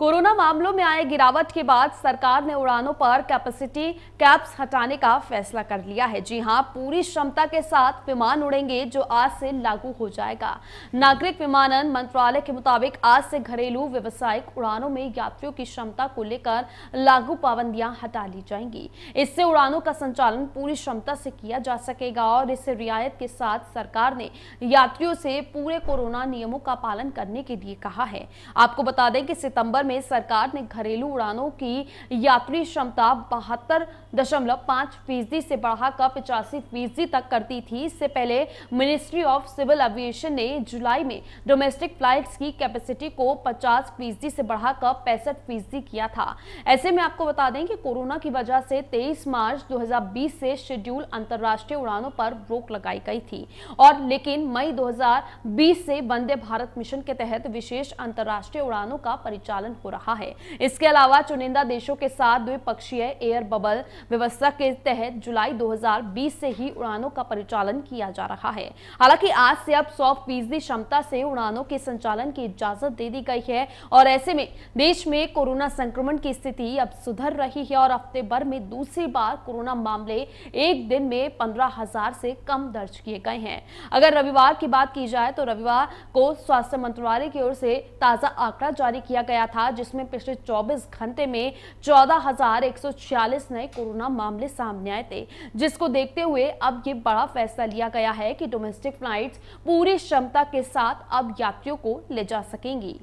Corona मामलों में आए गिरावट के बाद सरकार ने उड़ानों पर कैपेसिटी कैप्स हटाने का फैसला कर लिया है। जी हाँ, पूरी क्षमता के साथ विमान उड़ेंगे जो आज से लागू हो जाएगा। नागरिक विमानन मंत्रालय के मुताबिक आज से घरेलू व्यवसायिक उड़ानों में यात्रियों की क्षमता को लेकर लागू पाबंदियाँ हटा ली जाएँगी। इससे उड़ानों का संचालन पूरी क्षमता से किया जा सकेगा और इससे रियायत के साथ सरकार ने यात्रियों से पूरे कोरोना नियमों का पालन करने के लिए कहा है। आपको बता दें कि सितंबर में में सरकार ने घरेलू उड़ानों की यात्री क्षमता बहत्तर दशमलव पाँच फ़ीसदी से बढ़ाकर पिचासी फ़ीसदी तक कर दी थी। इससे पहले मिनिस्ट्री ऑफ़ सिविल एविएशन ने जुलाई में डोमेस्टिक फ्लाइट्स की कैपेसिटी को 50 फ़ीसदी से बढ़ाकर पैंसठ फ़ीसदी किया था। ऐसे में आपको बता दें कि कोरोना की वजह से 23 मार्च 2020 से शेड्यूल अंतर्राष्ट्रीय उड़ानों पर रोक लगाई गई थी। और लेकिन मई 2020 से वंदे भारत मिशन के तहत विशेष अंतर्राष्ट्रीय उड़ानों का परिचालन हो रहा है। इसके अलावा चुनिंदा देशों के साथ द्विपक्षीय एयर बबल व्यवस्था के तहत जुलाई 2020 से ही उड़ानों का परिचालन किया जा रहा है। हालाँकि आज से अब सौ फ़ीसदी क्षमता से उड़ानों के संचालन की इजाज़त दे दी गई है और ऐसे में देश में कोरोना संक्रमण की स्थिति अब सुधर रही है और हफ़्ते भर में दूसरी बार कोरोना मामले एक दिन में पंद्रह हज़ार से कम दर्ज किए गए हैं। अगर रविवार की बात की जाए तो रविवार को स्वास्थ्य मंत्रालय की ओर से ताज़ा आंकड़ा जारी किया गया था जिसमें पिछले 24 घंटे में चौदह नए कोरोना मामले सामने आए थे, जिसको देखते हुए अब ये बड़ा फैसला लिया गया है कि डोमेस्टिक फ्लाइट्स पूरी क्षमता के साथ अब यात्रियों को ले जा सकेंगी।